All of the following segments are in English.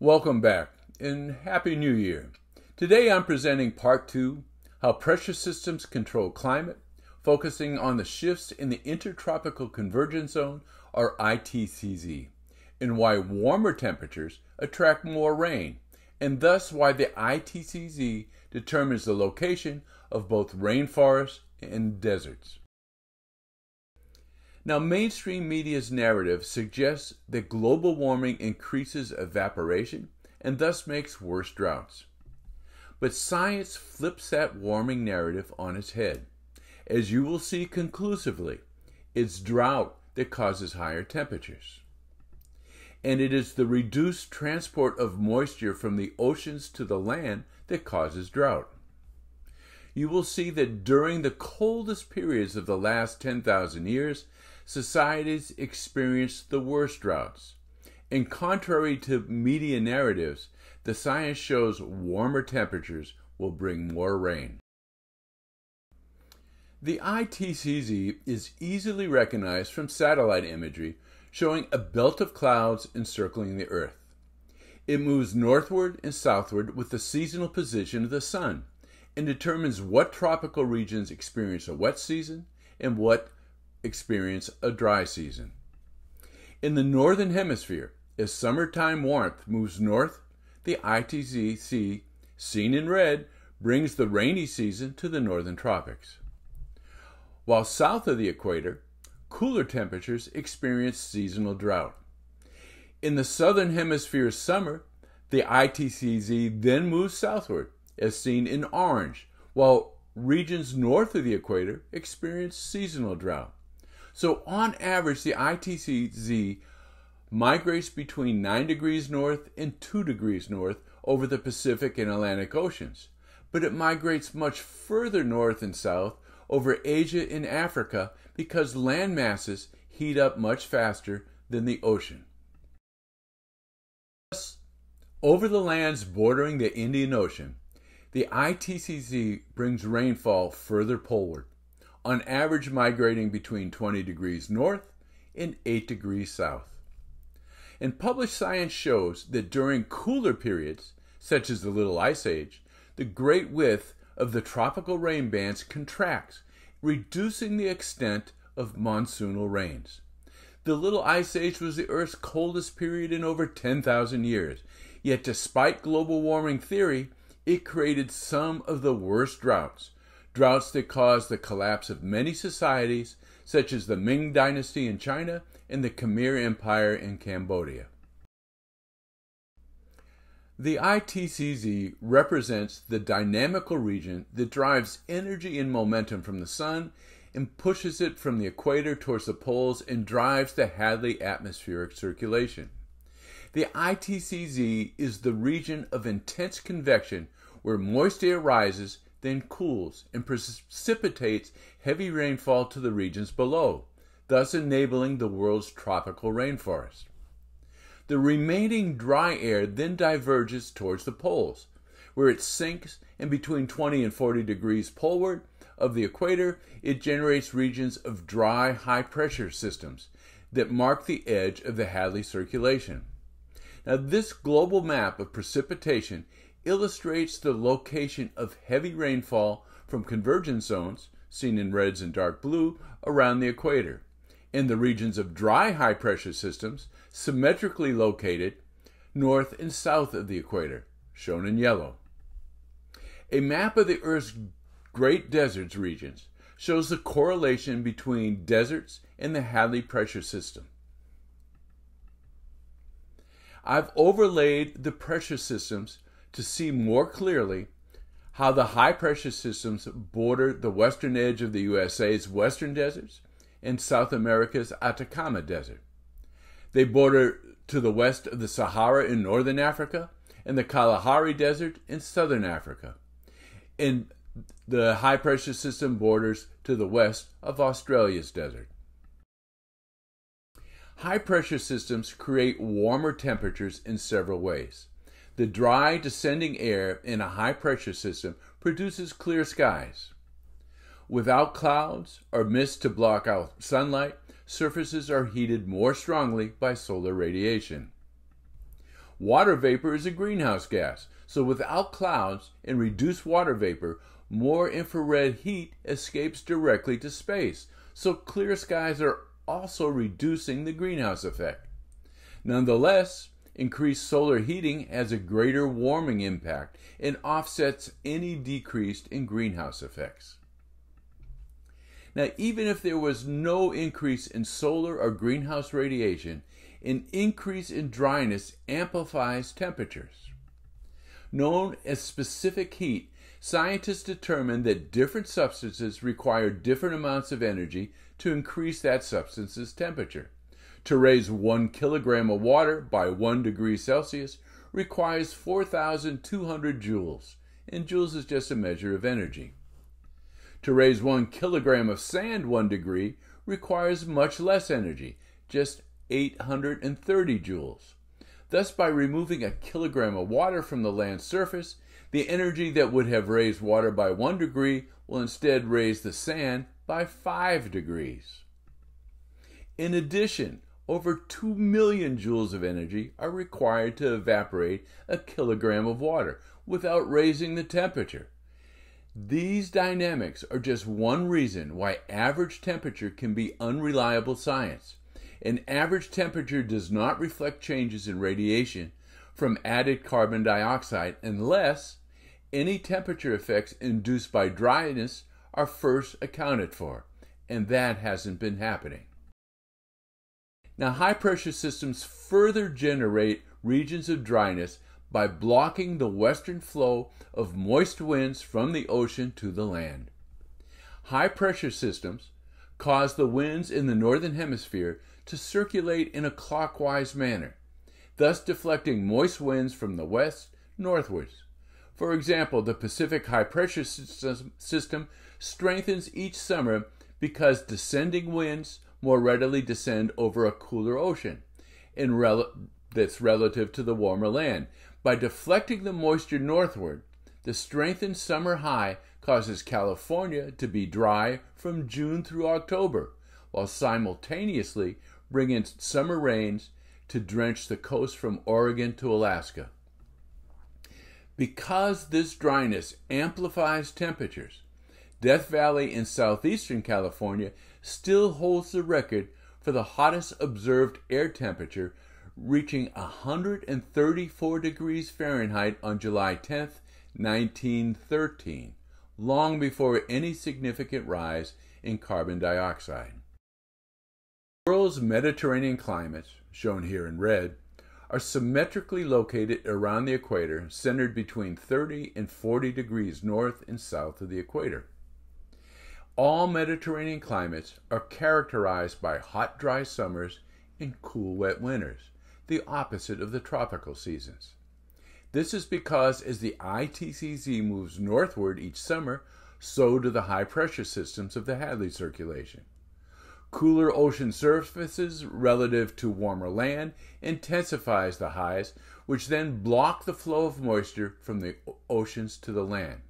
Welcome back and Happy New Year. Today I'm presenting part two How Pressure Systems Control Climate, focusing on the shifts in the Intertropical Convergence Zone, or ITCZ, and why warmer temperatures attract more rain, and thus why the ITCZ determines the location of both rainforests and deserts. Now, mainstream media's narrative suggests that global warming increases evaporation and thus makes worse droughts. But science flips that warming narrative on its head. As you will see conclusively, it's drought that causes higher temperatures. And it is the reduced transport of moisture from the oceans to the land that causes drought. You will see that during the coldest periods of the last 10,000 years, societies experienced the worst droughts. And contrary to media narratives, the science shows warmer temperatures will bring more rain. The ITCZ is easily recognized from satellite imagery showing a belt of clouds encircling the Earth. It moves northward and southward with the seasonal position of the sun and determines what tropical regions experience a wet season and what experience a dry season. In the northern hemisphere, as summertime warmth moves north, the ITCZ, seen in red, brings the rainy season to the northern tropics. While south of the equator, cooler temperatures experience seasonal drought. In the southern hemisphere's summer, the ITCZ then moves southward, as seen in orange, while regions north of the equator experience seasonal drought. So on average, the ITCZ migrates between 9 degrees north and 2 degrees north over the Pacific and Atlantic Oceans. But it migrates much further north and south over Asia and Africa because land masses heat up much faster than the ocean. Thus, over the lands bordering the Indian Ocean, the ITCZ brings rainfall further poleward on average migrating between 20 degrees north and 8 degrees south. And published science shows that during cooler periods, such as the Little Ice Age, the great width of the tropical rain bands contracts, reducing the extent of monsoonal rains. The Little Ice Age was the Earth's coldest period in over 10,000 years, yet despite global warming theory, it created some of the worst droughts, droughts that caused the collapse of many societies, such as the Ming Dynasty in China and the Khmer Empire in Cambodia. The ITCZ represents the dynamical region that drives energy and momentum from the sun and pushes it from the equator towards the poles and drives the Hadley atmospheric circulation. The ITCZ is the region of intense convection where moist air rises then cools and precipitates heavy rainfall to the regions below, thus enabling the world's tropical rainforest. The remaining dry air then diverges towards the poles, where it sinks and between 20 and 40 degrees poleward of the equator, it generates regions of dry, high pressure systems that mark the edge of the Hadley circulation. Now, this global map of precipitation illustrates the location of heavy rainfall from convergence zones, seen in reds and dark blue, around the equator, in the regions of dry high pressure systems, symmetrically located north and south of the equator, shown in yellow. A map of the Earth's great deserts regions shows the correlation between deserts and the Hadley pressure system. I've overlaid the pressure systems to see more clearly how the high pressure systems border the western edge of the USA's western deserts and South America's Atacama Desert. They border to the west of the Sahara in northern Africa and the Kalahari Desert in southern Africa. And the high pressure system borders to the west of Australia's desert. High pressure systems create warmer temperatures in several ways. The dry descending air in a high pressure system produces clear skies. Without clouds or mist to block out sunlight, surfaces are heated more strongly by solar radiation. Water vapor is a greenhouse gas, so without clouds and reduced water vapor, more infrared heat escapes directly to space. So clear skies are also reducing the greenhouse effect. Nonetheless, increased solar heating has a greater warming impact and offsets any decrease in greenhouse effects. Now, even if there was no increase in solar or greenhouse radiation, an increase in dryness amplifies temperatures. Known as specific heat, scientists determined that different substances require different amounts of energy to increase that substance's temperature. To raise one kilogram of water by one degree Celsius requires 4,200 joules, and joules is just a measure of energy. To raise one kilogram of sand one degree requires much less energy, just 830 joules. Thus, by removing a kilogram of water from the land's surface, the energy that would have raised water by one degree will instead raise the sand by five degrees. In addition, over 2 million joules of energy are required to evaporate a kilogram of water without raising the temperature. These dynamics are just one reason why average temperature can be unreliable science. An average temperature does not reflect changes in radiation from added carbon dioxide unless any temperature effects induced by dryness are first accounted for, and that hasn't been happening. Now, high pressure systems further generate regions of dryness by blocking the western flow of moist winds from the ocean to the land. High pressure systems cause the winds in the northern hemisphere to circulate in a clockwise manner, thus deflecting moist winds from the west northwards. For example, the Pacific high pressure system strengthens each summer because descending winds more readily descend over a cooler ocean in rel- that's relative to the warmer land. By deflecting the moisture northward, the strengthened summer high causes California to be dry from June through October, while simultaneously bringing summer rains to drench the coast from Oregon to Alaska. Because this dryness amplifies temperatures, Death Valley in southeastern California still holds the record for the hottest observed air temperature, reaching 134 degrees Fahrenheit on July 10, 1913, long before any significant rise in carbon dioxide. The world's Mediterranean climates, shown here in red, are symmetrically located around the equator, centered between 30 and 40 degrees north and south of the equator. All Mediterranean climates are characterized by hot, dry summers and cool, wet winters, the opposite of the tropical seasons. This is because as the ITCZ moves northward each summer, so do the high pressure systems of the Hadley circulation. Cooler ocean surfaces relative to warmer land intensifies the highs, which then block the flow of moisture from the oceans to the land.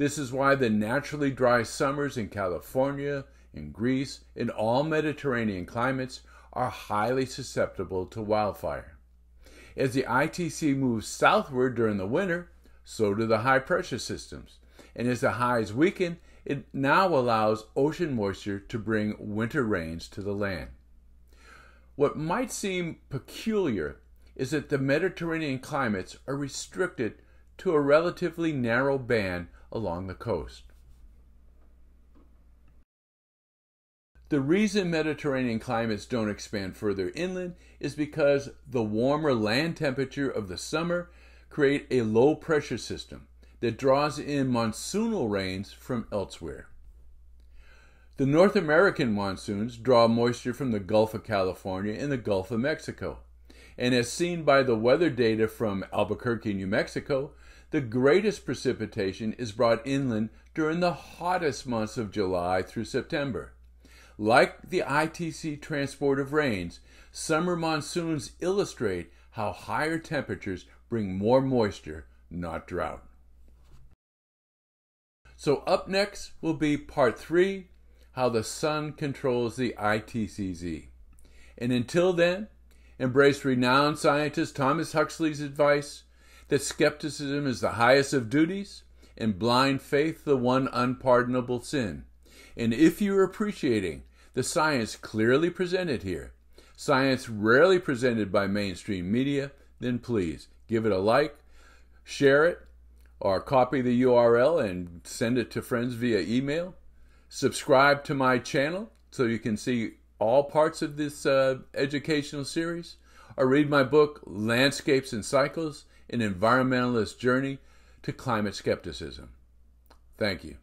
This is why the naturally dry summers in California, in Greece, in all Mediterranean climates are highly susceptible to wildfire. As the ITC moves southward during the winter, so do the high pressure systems. And as the highs weaken, it now allows ocean moisture to bring winter rains to the land. What might seem peculiar is that the Mediterranean climates are restricted to a relatively narrow band along the coast. The reason Mediterranean climates don't expand further inland is because the warmer land temperature of the summer create a low pressure system that draws in monsoonal rains from elsewhere. The North American monsoons draw moisture from the Gulf of California and the Gulf of Mexico. And as seen by the weather data from Albuquerque, New Mexico, the greatest precipitation is brought inland during the hottest months of July through September. Like the ITC transport of rains, summer monsoons illustrate how higher temperatures bring more moisture, not drought. So, up next will be part three how the sun controls the ITCZ. And until then, embrace renowned scientist Thomas Huxley's advice that skepticism is the highest of duties and blind faith the one unpardonable sin. And if you're appreciating the science clearly presented here, science rarely presented by mainstream media, then please give it a like, share it, or copy the URL and send it to friends via email. Subscribe to my channel so you can see all parts of this uh, educational series, or read my book, Landscapes and Cycles An Environmentalist Journey to Climate Skepticism. Thank you.